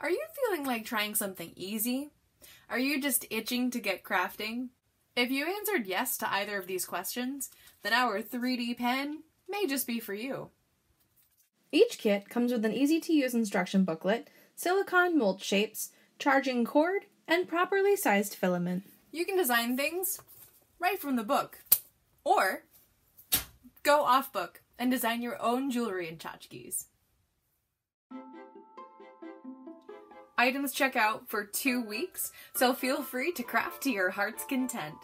feeling like trying something easy? Are you just itching to get crafting? If you answered yes to either of these questions, then our 3D pen may just be for you. Each kit comes with an easy to use instruction booklet, silicone mold shapes, charging cord, and properly sized filament. You can design things right from the book, or go off book and design your own jewelry and tchotchkes. Items check out for two weeks, so feel free to craft to your heart's content.